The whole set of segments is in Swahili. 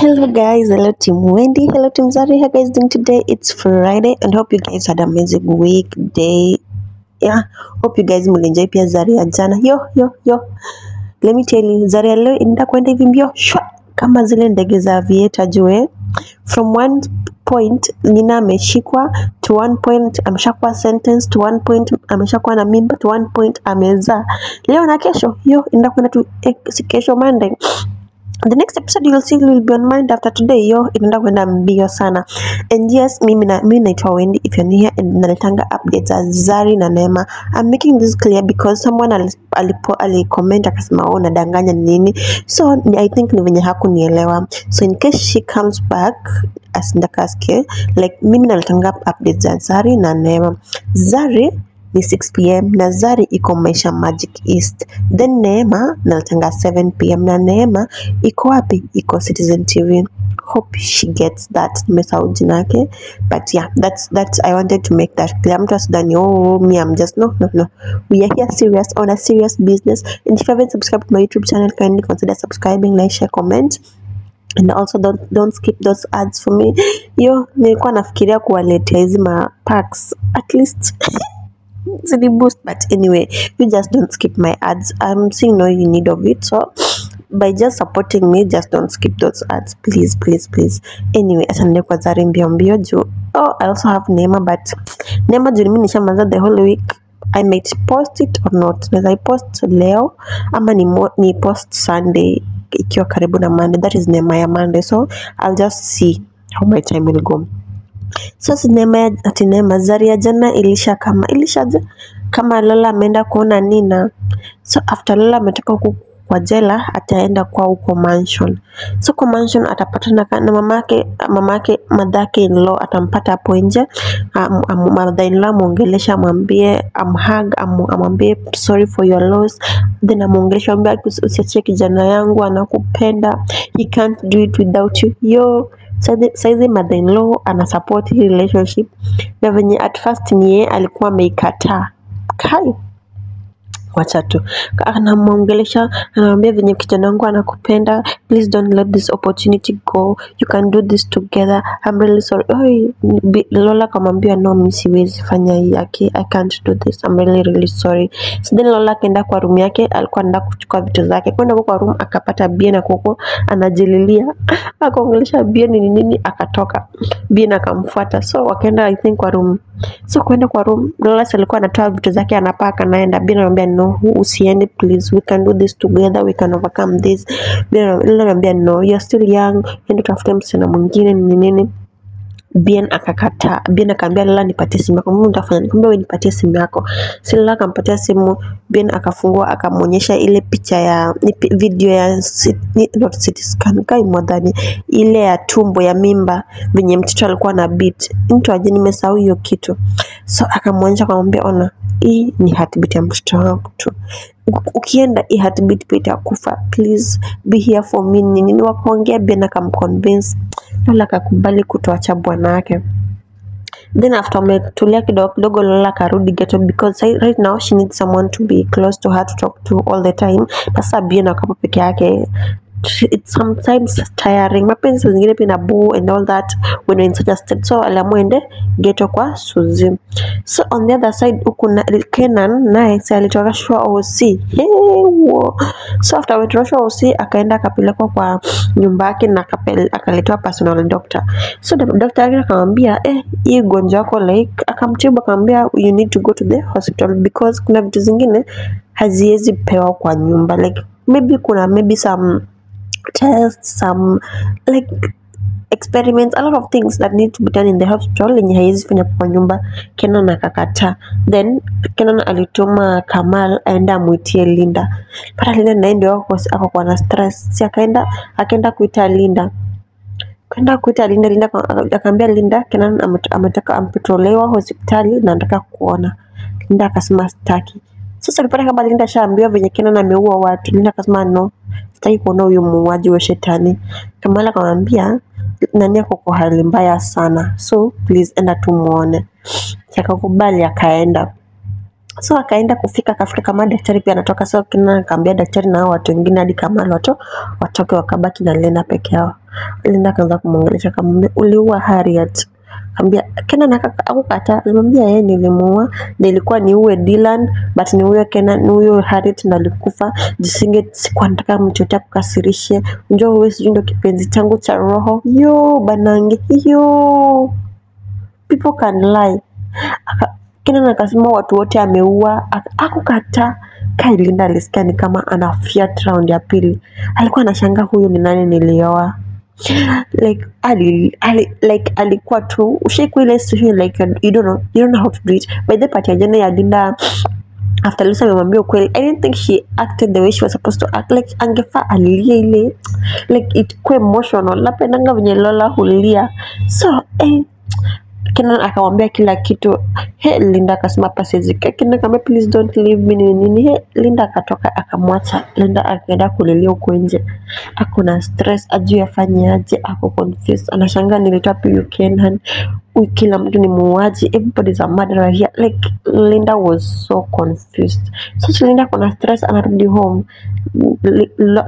Hello guys, hello team Wendy, hello team Zari. How guys doing today? It's Friday and hope you guys had an amazing week day. Yeah, hope you guys mlienjoy pia Zari ya jana. Yo yo yo. Let me tell you, Zari ya leo inaenda kwenda hivi mbio shwa kama zile ndege za aviator jue. From one point Nina ameshikwa to one point ameshakuwa sentence to one point ameshakuwa na mimba to one point amezaa. Leo na kesho hiyo inaenda kwenda tu eh, si kesho Monday the next episode you'll see will be on mind after today. Yo inaenda kuenda mbio sana. And yes mimi na mimi naitwa Wendy. If you're new here and naletanga updates za Zari na Neema. I'm making this clear because someone ali- alipo alicomment akasema oh nadanganya ni nini? So I think ni venye hakunielewa. So in case she comes back asindakaske like mimi naletanga updates za Zari na Neema. Zari ni 6 pm na Zari iko Maisha Magic East, then Neema naletanga 7 pm na Neema iko wapi? Iko Citizen TV. Hope she gets that. Nimesahau jina yake. But yeah that's that I wanted to make that clear. Mtu asidhani oh me I'm just no no no. We are here serious on a serious business. And if you haven't subscribed to my YouTube channel kindly consider subscribing like share comment. And also don't, don't skip those ads for me. Yo nilikuwa nafikiria kuwaletea hizi ma packs at least zini boost but anyway you just don't skip my ads. I'm seeing no you need of it so by just supporting me just don't skip those ads. Please please please. Anyway asante kwa zari mbio mbio juu. Oh i also have neema but neema juu mimi the whole week i might post it or not? Naweza ipost leo ama ni, mo, ni post sunday ikiwa karibu na monday. That is neema ya monday so i'll just see how my time will go so sinema ya ati Neema Zari ya jana ilisha kama ilisha kama Lola ameenda kuona Nina. So after Lola ametoka huku kwa jela ataenda kwa huko mansion. So kwa mansion atapatana na mamake mamake madhake in law atampata hapo nje. Um, mother in law muongelesha amwambie amhag um, amwambie sorry for your loss. Then amuongelesha, amwambie "Usi- usiachie kijana yangu anakupenda. He can't do it without you. Yo Saizi- saizi mother in law ana support hii relationship na venye at first ni yeye alikuwa ameikataa. Kai wacha tu anamwongelesha anamwambia venye kijana wangu anakupenda please don't let this opportunity go. You can do this together. I'm really sorry. Oi, Lola akamwambia no mi siwezi fanya hii yake. I can't do this. I'm really really sorry. So then Lola akaenda kwa room yake alikuwa anaenda kuchukua vitu zake. Kwenda kwa room akapata Bien na koko anajililia. Akaongelesha Bien ni nini akatoka. Bien akamfuata. So wakaenda I think kwa room so kuenda kwa room Dolores alikuwa anatoa vitu zake anapaka anaenda. Bila anambia no usiende please. We can do this together. We can overcome this. Bila anambia no you're still young. Enda utafute msichana mwingine ni nini Bien akakataa. Bien akaambia Lala, nipatie simu yako. Mimi nitafanya. nikwambia, wewe nipatie simu yako. Si Lala akampatia simu. Bien akafungua akamwonyesha ile picha ya video ya not CT scan kai mwadhani ile ya tumbo ya mimba venye mtoto alikuwa na beat. Mtu aje nimesahau hiyo kitu. So akamwonyesha akamwambia ona hii ni heartbeat ya mtoto wangu tu. Ukienda hii heartbeat pia itakufa. Please be here for me. Ni nini wakaongea Bien akamconvince Lola akakubali kutoacha bwana wake then after ametulia kidogo kidogo Lola karudi ghetto because right now she needs someone to be close to her to talk to all the time sasa Bien akapo peke yake it's sometimes tiring. Mapenzi zingine pia na boo and all that when you're in such a state. So aliamua ende ghetto kwa Suzy. So on the other side huku na- Kenan naye si alitoroshwa OC hewo so after alitoroshwa OC akaenda akapelekwa kwa nyumba yake na akaletwa personal doctor. So the doctor yake akamwambia eh hii gonjwa yako like akamtibu akamwambia you need to go to the hospital because kuna vitu zingine haziwezi pewa kwa nyumba. Like maybe kuna maybe some tests some like experiments a lot of things that need to be done in the hospital. Yenye haiwezi fanya kwa nyumba. Kenan akakataa then Kenan alituma Kamal aende amwitie Linda. Pata Linda naye ndio ako kwa na stress. Si akaenda akaenda kuita Linda. Kwenda kuita Linda Linda aka- akaambia Linda Kenan amet- ametaka ametolewa hospitali na anataka kuona. Linda akasema staki sasa alipata kama Linda shaambiwa venye Kenan ameua watu. Linda akasema no sitaki kuona huyu muuaji wa shetani. Kamala akamwambia nani ako kwa hali mbaya sana. So please enda tu muone. Akakubali akaenda. So akaenda kufika akafika kama daktari pia anatoka. So kina akaambia daktari na watu wengine hadi kama wato watoke wakabaki na Lena peke yao. Lena akaanza kumwongelesha akamwambia uliua Harriet ambia Kenan akakataa nimwambia yeye nilimuua nilikuwa ilikuwa ni uwe Dylan but ni uwe Kenan huyo Harriet ndo alikufa jisinge sikuwa nataka mtu yote akukasirishe. Njoo wewe sijui ndo kipenzi changu cha roho. Yo banange yo. People can lie. Aka- Kenan akasema watu wote ameua akukata Kailinda Kai Linda alisikia ni kama ana fiat round ya pili. Alikuwa anashangaa huyu ni nani nilioa like ali, ali, like alikuwa tu ushaikuwa ile situation like you- don't know you don't know how to do it. By the part ya jana ya Linda after Lisa amemwambia ukweli I didn't think she acted the way she was supposed to act. Like angefaa alilia ile like it kwa emotional. Napendanga venye Lola hulia. So eh, Kenan akamwambia kila kitu? He Linda akasema pasizika Kenan akamwambia please don't leave me. Nini nini? He Linda akatoka akamwacha. Linda akaenda kulilia huko nje. Ako na stress ajui afanye aje ako confused. Anashangaa nilitoa pi Kenan kila mtu ni muuaji. Is a murderer here. Like Linda was so confused. So Linda kuna stress anarudi home.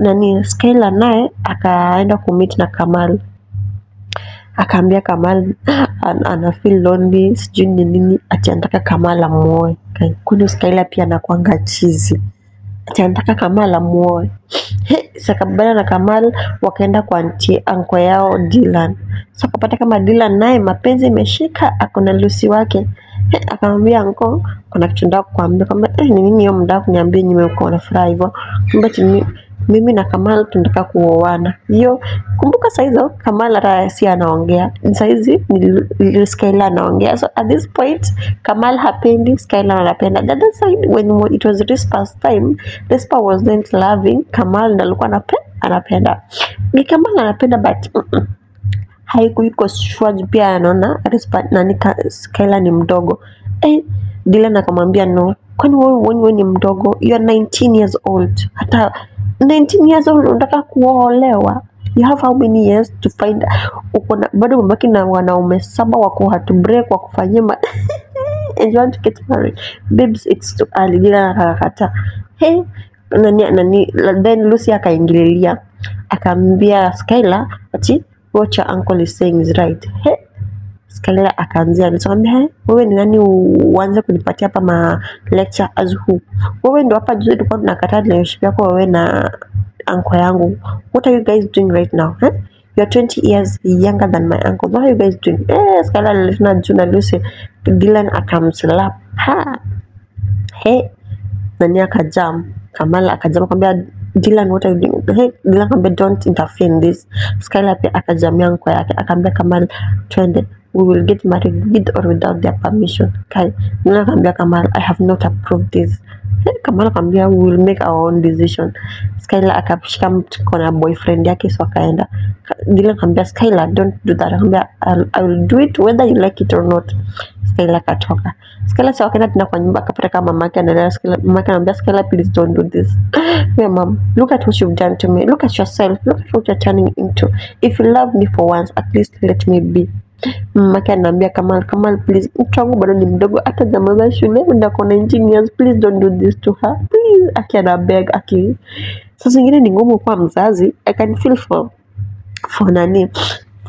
Nani? Skylar naye akaenda kumit na Kamal akaambia Kamal an, ana feel lonely sijui ni nini ati anataka Kamal amuoe. Kwani Skylar pia anakuanga chizi ati anataka Kamal amuoe. Sakabana na Kamal wakaenda kwa anti anko yao Dylan. So akapata kama Dylan naye mapenzi imeshika ako na Lucy wake. Akamwambia anko kuna kitu nataka kukuambia. Kama eh, ni nini hiyo? Mda kuniambia nyime uko na furaha hivyo? Mi- mimi na Kamal tunataka kuoana. Hiyo kumbuka saizo Kamal hata si anaongea. Saizi ni Lu- anaongea. So at this point Kamal hapendi Skyla anapenda. The other side when it was Rispa's time Rispa was not loving Kamal ndo alikuwa anapenda anapenda. Ni Kamal anapenda but mm -mm haikuiko sure pia anaona nani Skyla ni mdogo. Eh, Dylan akamwambia no. Kwani wewe wewe ni mdogo? You are 19 years old. Hata 19 years old unataka kuolewa. You have how many years to find uko na bado mabaki na wanaume saba wa kuhatu break wa kufanyia ma and you want to get married. Babes it's too early. Dylan akakataa hey nani nani then Lucy akaingililia. Akaambia Skylar ati what your uncle is saying is right. He Skylar akaanzia alisema wewe ni nani uanze kunipatia hapa ma lecture as who? Wewe ndo hapa juzi tulikuwa tunakataa relationship yako wewe na uncle yangu. What are you guys doing right now eh? you are 20 years younger than my uncle. What are you guys doing? Eh Skylar alisema juu na Lucy. Dylan akamslap. Ha! He! Nani akajam Kamala akajam akamwambia Dylan what are you doing? Hey, Dylan akamwambia don't interfere in this. Skylar pia akajamia nko yake akamwambia Kamala twende we will get married with or without their permission. Kai Dylan akamwambia Kamal I have not approved this. Hey, Kamal akamwambia we will make our own decision. Akashika mtu kona boyfriend yake so akaenda. Ka- Dylan akamwambia Skylar don't do that. Akamwambia I will do it whether you like it or not. Skylar akatoka. Skylar sasa akaenda tena kwa nyumba akapata kama mamake anaelewa mama mamake anamwambia Skylar please don't do this. My mom look at what you've done to me. Look at yourself. Look at what you're turning into. If you love me for once at least let me be mamake anaambia Kamal Kamal please mtu wangu bado ni mdogo hata jamaliza shule enda kona engineers please don't do this to her. Please aki anabeg aki sasa zingine ni ngumu kwa mzazi I can feel for for nani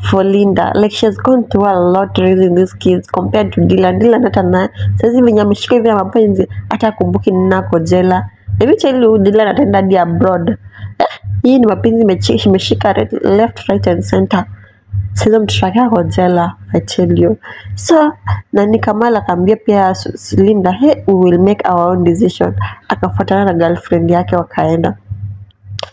for Linda. Like she has gone through a lot raising these kids compared to Dylan Dylan hata na sasa venye ameshika hivi mapenzi hata akumbuki ninako jela. Maybe tell ile Dylan ataenda hadi abroad. Eh, hii ni mapenzi imeshika left right and center sasa mtushaka wake ako jela I tell you. So nani kamala akaambia pia Linda hey, we will make our own decision. Akafuatana na girlfriend yake wakaenda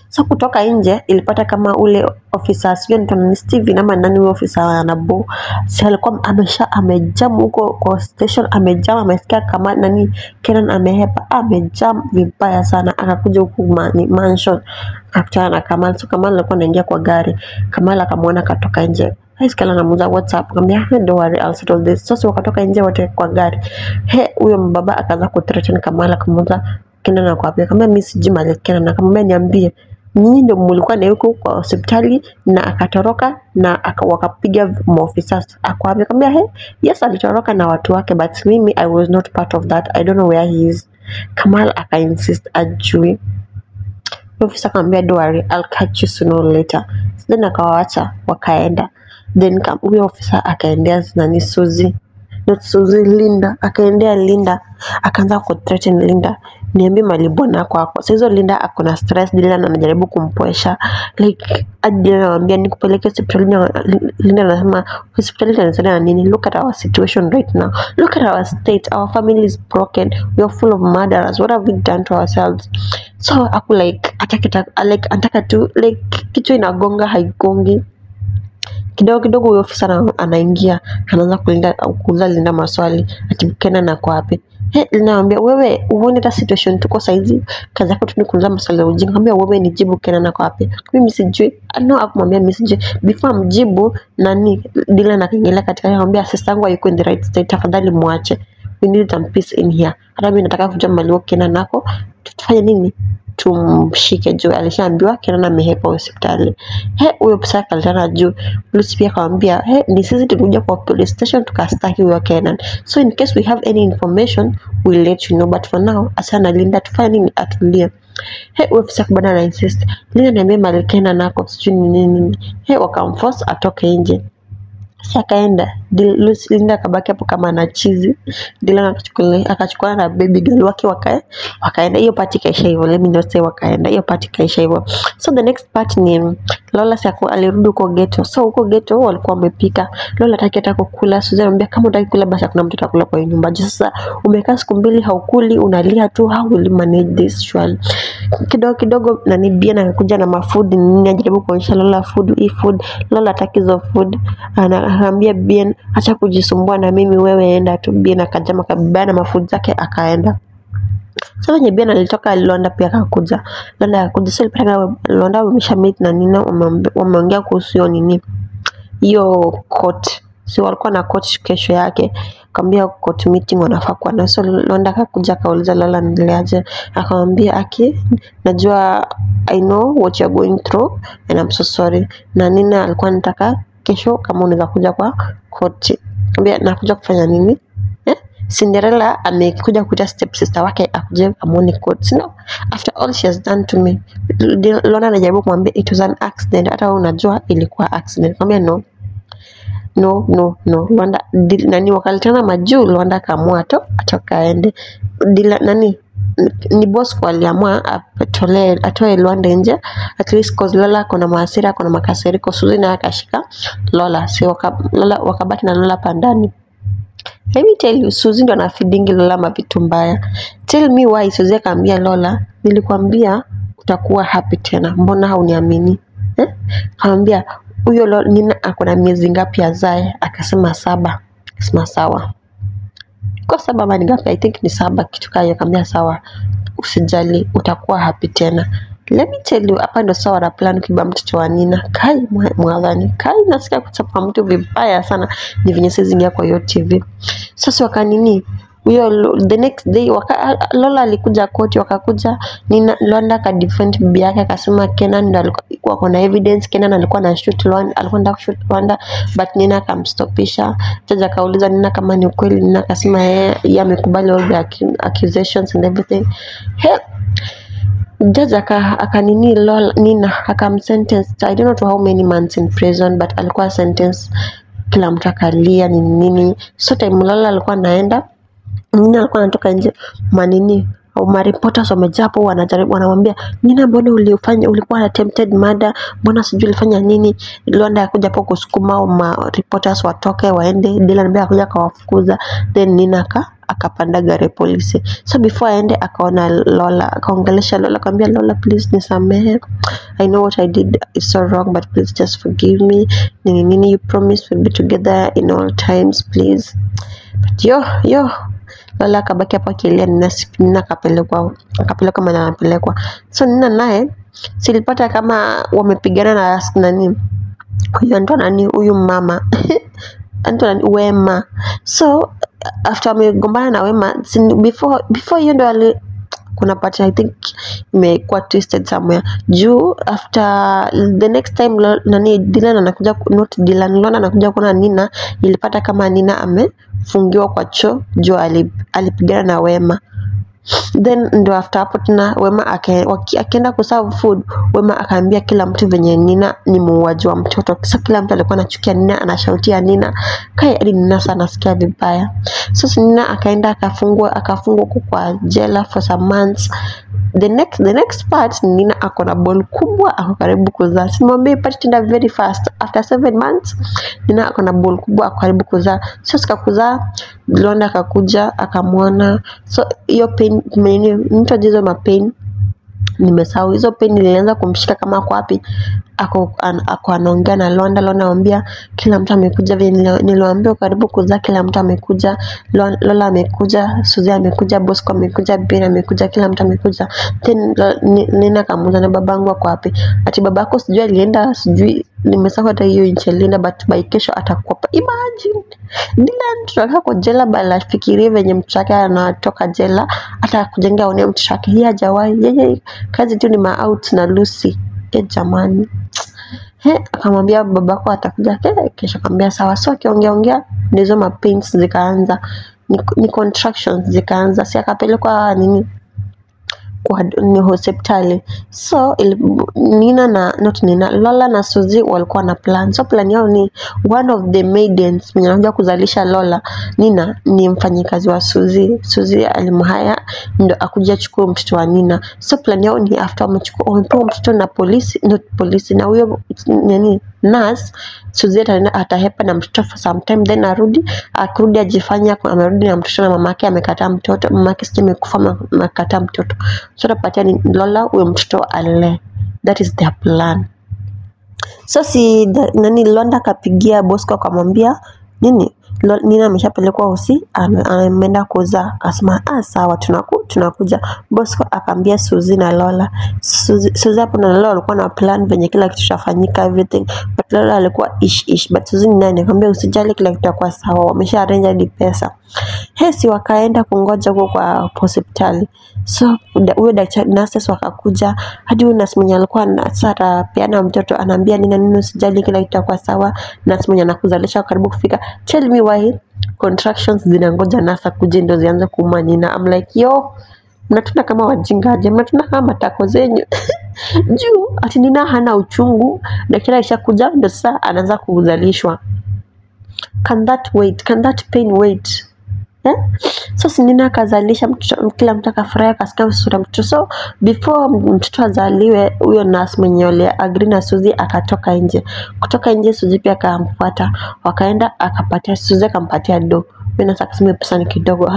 so kutoka nje ilipata kama ule ofisa sijui Steven ama nani huyo ofisa wa Nabo si alikuwa amesha amejam huko kwa station amejam amesikia kama nani Kenan amehepa amejam vibaya sana. Akakuja huku ni mansion akutana na Kamal. So Kamal alikuwa anaingia kwa gari. Kamal akamwona akatoka nje. Hey, Skylar anamuuliza what's up akamwambia hey, don't worry I'll settle this. Sasa wakatoka nje wote kwa gari. He huyo mbaba akaanza kuthreaten Kamal akamuuliza Kenan ako wapi? Kama mimi sijui mali Kenan. Akamwambia niambie nyinyi ndio mlikuwa na yuko kwa hospitali na akatoroka na aka, wakapiga maofisa ako wapi akamwambia he yes alitoroka na watu wake but mimi i was not part of that. I don't know where he is. Kamal aka insist ajui ofisa akamwambia worry I'll catch you sooner or later. Then akawaacha wakaenda. Then huyo ofisa akaendea nani Suzy not Suzy Linda. Akaendea Linda. Akaanza ku threaten Linda. Niambie mali bwana yako hapo. Sasa hizo Linda ako na stress Linda anajaribu kumpoesha like hadi anamwambia nikupeleke hospitali. Linda anasema hospitali itanisaidia na nini? Look at our situation right now. Look at our state. Our family is broken. We are full of murderers. What have we done to ourselves? So aku like ataka like anataka tu like kichwa inagonga haigongi kidogo kidogo huyo ofisa anaingia anaanza kuuliza Linda maswali ati na kwa wapi. He, Linda anamwambia wewe uone hata situation tuko saizi kazi yako tu ni kuuliza maswali ya ujinga. Akamwambia wewe nijibu na kwa wapi? Mimi sijui. No akumwambia mimi sijui. Before mjibu nani? Dila na kingelea katika anamwambia sister yangu hayuko in the right state tafadhali muache we need some peace in here. Hata mimi nataka kujua mali wako kena nako tufanye nini? Tumshike juu. Alishaambiwa Kenan amehepa hospitali. He huyo Psaka alitana juu. Polisi pia akamwambia he ni sisi tulikuja kwa police station tukastaki huyo Kenan. So in case we have any information we'll let you know. But for now asana Linda tufanye nini? Atulie. He huyo Psaka bwana ana insist. Linda niambie mali Kenan nako sijui ni nini. He wakamforce atoke nje si akaenda. Linda akabaki hapo kama na chizi. Dylan akachukua akachukua na baby girl wake waka, wakaenda. Hiyo party kaisha hivyo. Let me not say wakaenda. Hiyo party kaisha hivyo. So the next part ni Lola sako alirudi huko ghetto. So huko ghetto walikuwa wamepika. Lola hataki hata kukula. Susan anambia kama hutaki kula basi hakuna mtu atakula kwa hii nyumba. Sasa umekaa siku mbili haukuli unalia tu how will you manage this surely kidogo kidogo nani Bien akakuja na mafood nini ajaribu kuonyesha Lola food hii food. Lola hataki hizo food. Ana- anaambia Bien acha kujisumbua na mimi wewe enda tu. Bien akajama na mafuta zake akaenda. Sasa venye Bien alitoka Londa pia akakuja. Londa akakuja sasa ilipata Londa wamesha meet na Nina wameongea kuhusu hiyo nini hiyo court. Si walikuwa na court kesho yake akamwambia court meeting wanafaa kuwa na so Londa akakuja akauliza Lala, niendeleaje akamwambia aki najua I know what you are going through and I'm so sorry. Na Nina alikuwa anataka kesho kama unaweza kuja kwa koti. ambia nakuja kufanya nini? Eh? Cinderella amekuja kuita step sister wake akuje amuone court no after all she has done to me. Lona anajaribu kumwambia it was an accident. Hata wewe unajua ilikuwa accident. Kwambia no. No no no. Lwanda nani wakalitana majuu Lwanda akaamua to atoka aende. Dila, nani ni kwa aliamua atolee atoe Lwanda nje at least cause Lola kuna maasira kuna makasiriko Suzi na akashika Lola si waka, Lola wakabaki na Lola pandani Let me tell you, Suzy ndo anafidingi Lola mavitu mbaya. Tell me why Suzy akaambia Lola, nilikwambia utakuwa happy tena, mbona hauniamini? Eh? Akamwambia huyo Lola Nina akona miezi ngapi azae? Akasema saba. Akasema sawa. Kwa saba ama ni ngapi? I think ni saba kitu kaya. Akamwambia sawa, usijali, utakuwa happy tena. Let me tell you, hapa ndo sawa na plan kibwa mtoto wa Nina. Kai mwadhani, kai nasikia kuchapa mtu vibaya sana, ni venye siwezi ingia kwa hiyo TV. Sasa wakanini huyo the next day waka, Lola alikuja koti, wakakuja Nina ka defend bibi yake akasema Kenan ndo alikuwa kuna evidence. Kenan alikuwa na shoot Luanda, alikuwa anataka shoot Luanda but Nina akamstopisha. Jaji akauliza Nina kama ni ukweli, Nina akasema yeye yeye amekubali all the accusations and everything. He, Jaji aka akanini Lola Nina akamsentence I don't know how many months in prison but alikuwa sentence kila mtu akalia nini nini so time Lola alikuwa anaenda Nina alikuwa anatoka nje manini mareporters wamejaa hapo wanajaribu wanamwambia Nina mbona ulifanya ulikuwa attempted murder? Mbona sijui ulifanya nini? Luanda akuja hapo kusukuma au ma reporters watoke waende. Dylan ambaye akuja akawafukuza. Then Nina aka akapanda gari polisi so before aende akaona Lola akaongelesha Lola akamwambia Lola please nisamehe. I know what I did is so wrong but please just forgive me. Nini nini you promise we'll be together in all times please. But yo yo Lola akabaki hapo akilia Nina akapelekwa akapelekwa mana anapelekwa so Nina naye silipata kama wamepigana na nani huyu anaitwa nani huyu mama. Anaitwa nani Wema. So after wamegombana na Wema before before hiyo ndo kuna part I think imekuwa twisted somewhere. Juu after the next time nani Dylan anakuja ku- not Dylan Lona anakuja kuona Nina ilipata kama Nina amefungiwa kwa choo juu alip, alipigana na Wema then ndo after hapo tena Wema akienda kuserve food Wema akaambia kila mtu venye Nina ni muuaji wa mtoto. Sasa kila mtu alikuwa anachukia Nina, anashautia Nina kai hadi Nina sana sikia vibaya. So Nina akaenda akafungwa akafungwa huko kwa jela for some months. The next the next part Nina ako na ball kubwa, ako karibu kuzaa. Simwambie part tenda very fast. After seven months Nina ako na ball kubwa, ako karibu kuzaa. So sika kuzaa Londa akakuja akamwona, so hiyo pain mtu ajizo mapain nimesahau. Hizo pain nilianza kumshika kama kwa wapi ako an, ako anaongea na Londa. Londa anamwambia kila mtu amekuja vile nili- niliwaambia karibu kuzaa kila mtu amekuja. Lola amekuja Suzi amekuja Bosco amekuja Ben amekuja kila mtu amekuja. Then Nina kamuza na babangu ako wapi? Ati babako sijui alienda sijui nimesahau hata hiyo nchi but by kesho atakuwa imagine Dylan tunataka kwa jela bala afikirie venye mtu wake anatoka jela hata kujengea aone mtu wake yeye hajawahi yeye kazi tu ni maout na Lucy. E jamani. He akamwambia babako atakuja ke kesho akamwambia sawa so akiongea ongea ndizo mapains zikaanza ni, ni contractions zikaanza si akapelekwa nini kwa ni hospitali. So il, Nina na not Nina Lola na suzi walikuwa na plan. So plan yao ni one of the maidens mwenye anakuja kuzalisha Lola. Nina ni mfanyikazi wa Suzy. Suzy alimhaya ndo akuja achukue mtoto wa Nina. So plan yao ni after wamechukua wamepewa mtoto na polisi not polisi na huyo nani nurse ataenda atahepa na mtoto for some time then arudi akirudi ajifanya amerudi na mtoto na mamake amekataa mtoto mamake sije amekufa amekataa mtoto. So tapatia ni Lola huyo mtoto ale. That is their plan. So si the, nani Londa akapigia Bosco akamwambia nini Nina ameshapelekwa ame- ameenda kuzaa akasema ah sawa tunaku, tunakuja. Bosco akaambia Suzi na Lola. Suzi, Suzi hapo na Lola walikuwa na plan venye kila kitu kitafanyika everything. But Lola alikuwa ish ish. But Suzi ni nani? Akamwambia usijali kila kitu kwa sawa. Wamesha arrange hadi pesa. Hesi wakaenda kungoja huko kwa hospitali. So huyo daktari nurses wakakuja. Hadi huyo nurse mwenye alikuwa na- sasa peana mtoto anaambia nina nini? Usijali kila kitu kwa sawa. Nurse mwenye anakuzalisha karibu kufika tell me why contractions zinangoja nasa kuje ndo zianze kuuma nina I'm like yo mnatuna kama wajingaje mnatuna kama matako zenyu. Juu ati nina hana uchungu na kila isha kuja ndo sasa anaanza kuzalishwa. Can that wait? Can that pain wait eh? so sinina akazalisha mtoto kila mtu akafurahi akasikia msura mtoto. So before mtoto azaliwe huyo nas mwenye ole agree na Suzy akatoka nje. Kutoka nje suzi pia akamfuata. Wakaenda akapatia suzi akampatia do mimi nataka kusema pesa ni kidogo.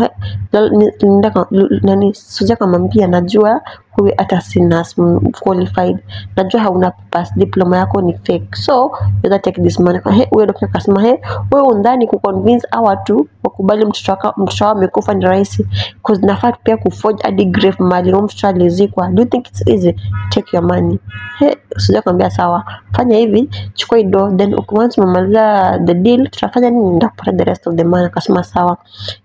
Nenda nani Suzy akamwambia najua huyu hata si nurse m- qualified. Najua hauna pass diploma yako ni fake. So better take this money He, huyo daktari akasema he wewe undhani kuconvince hawa watu wakubali mtoto wako mtoto wao amekufa ni rahisi. Cause nafaa pia kuforge hadi grave mali huyo mtoto alizikwa. Do you think it's easy? Take your money. He usije kwambia sawa. Fanya hivi chukua ido, then once umemaliza the deal tutafanya nini? Ndakupata the rest of the money. Akasema sawa.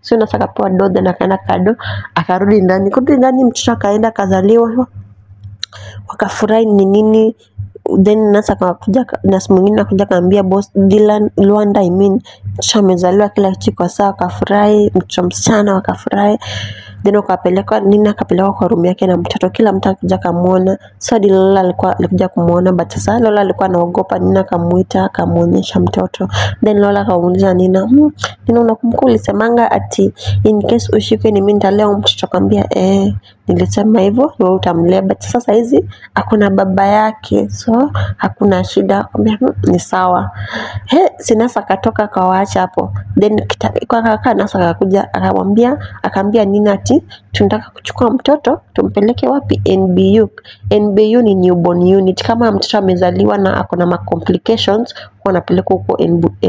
So nasaka pewa do then akaenda kado akarudi ndani. Kurudi ndani mtoto akaenda akazaliwa wakafurahi ni nini then nasa kakuja nasi mwingine akuja kaambia boss Dylan Luanda I mean mtoto amezaliwa kila kitu kwa sawa wakafurahi mtoto msichana wakafurahi then wakapelekwa nini akapelekwa kwa room yake na mtoto kila mtu akija kamwona so hadi Lola alikuwa alikuja kumwona but sasa Lola alikuwa anaogopa Nina akamuita akamuonyesha mtoto. Then Lola akamuuliza Nina hmm, Nina unakumbuka ulisemanga ati in case ushikwe ni mimi nitalea mtoto? Akamwambia eh nilisema hivyo wewe utamlea but sasa hizi hakuna baba yake so hakuna shida. Akamwambia "Hmm, ni sawa. He sinasa akatoka akawaacha hapo. Then kaka nasa akakuja akamwambia akaambia Nina ati tunataka kuchukua mtoto tumpeleke wapi? NBU NBU ni newborn unit. Kama mtoto amezaliwa na ako na ma complications huwa anapelekwa huko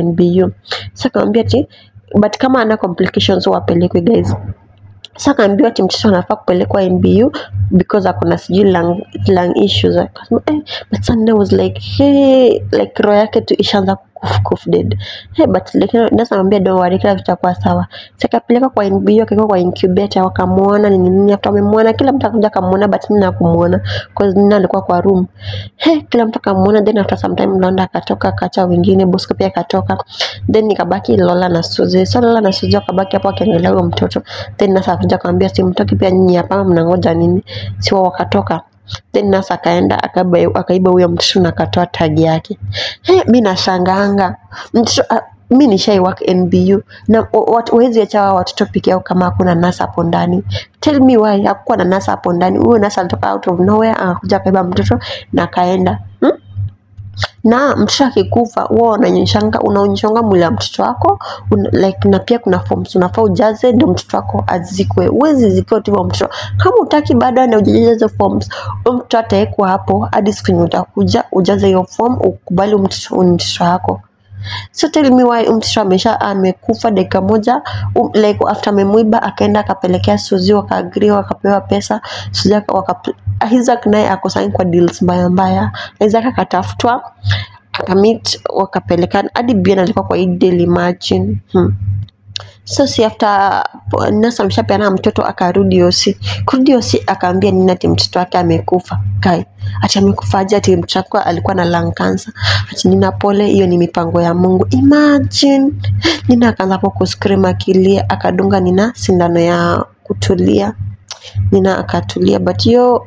NBU sasa kaambia ati but kama ana complications huwa apelekwe guys. Sasa kaambiwa ati mtoto anafaa kupelekwa NBU because akona sijui lung, lung issues. Akasema eh, but Sunday was like hey, like roho yake tu ishaanza kuf kuf dead. Hey, but lakini nasa mwambia don't worry kila kitakuwa sawa. Sikapeleka kwa NBO kiko kwa incubator wakamuona nini nini after wamemuona kila mtu akakuja kamuona, but mimi nakumuona cause nina alikuwa kwa room. Hey, kila mtu akamuona then after some time Londa akatoka akacha wengine Bosco pia akatoka. Then nikabaki Lola na Suzy. So Lola na Suzy wakabaki hapo akiangalia mtoto. Then Nasa akakuja akamwambia simtoki pia nyinyi hapa mnangoja nini? Si wao wakatoka then Nasa akaenda akaiba huyo mtoto na akatoa tag yake. Hey, mi nashangaanga mtoto ah, mi nishai work NBU na wezi acha wa watoto peke yao kama hakuna nasa hapo ndani. Tell me why hakukuwa na nasa hapo ndani. Huyo nasa alitoka out of nowhere akakuja akaiba mtoto na akaenda. Hmm? Na mtoto akikufa huwa unanyeshanga unaonyeshanga mwili wa mtoto wako un, like na pia kuna forms unafaa ujaze ndio mtoto wako azikwe. Huwezi zikiwa tu mtoto kama utaki bado na ujajaza hizo forms mtoto atawekwa hapo hadi siku utakuja ujaze hiyo form ukubali mtoto mtoto wako so tell me why mtoto amesha amekufa dakika moja. Um, like after amemwiba akaenda akapelekea Suzi wakaagri wakapewa pesa. Suzi aka- waka Isaac naye akosaini kwa deals mbaya mbaya. Isaac akatafutwa akamit wakapelekana hadi Bien alikuwa kwa hii deal imagine. Hmm. So si after Nasa mshapeana mtoto akarudi Osi kurudi Osi akaambia Nina ati mtoto wake amekufa? Kai ati amekufa aje ati mtoto wake alikuwa na lung cancer? Ati Nina pole hiyo ni mipango ya Mungu. Imagine Nina akaanza hapo kuscream akilia akadunga Nina sindano ya kutulia. Nina akatulia but hiyo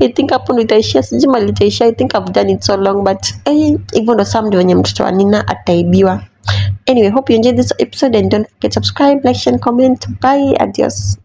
I think hapo ndo itaishia. Sijui mali itaishia. I think I've done it so long but eh, hivyo ndo sam wenye mtoto wa Nina ataibiwa anyway hope you enjoyed this episode and don't forget to subscribe like share and comment. Bye. Adios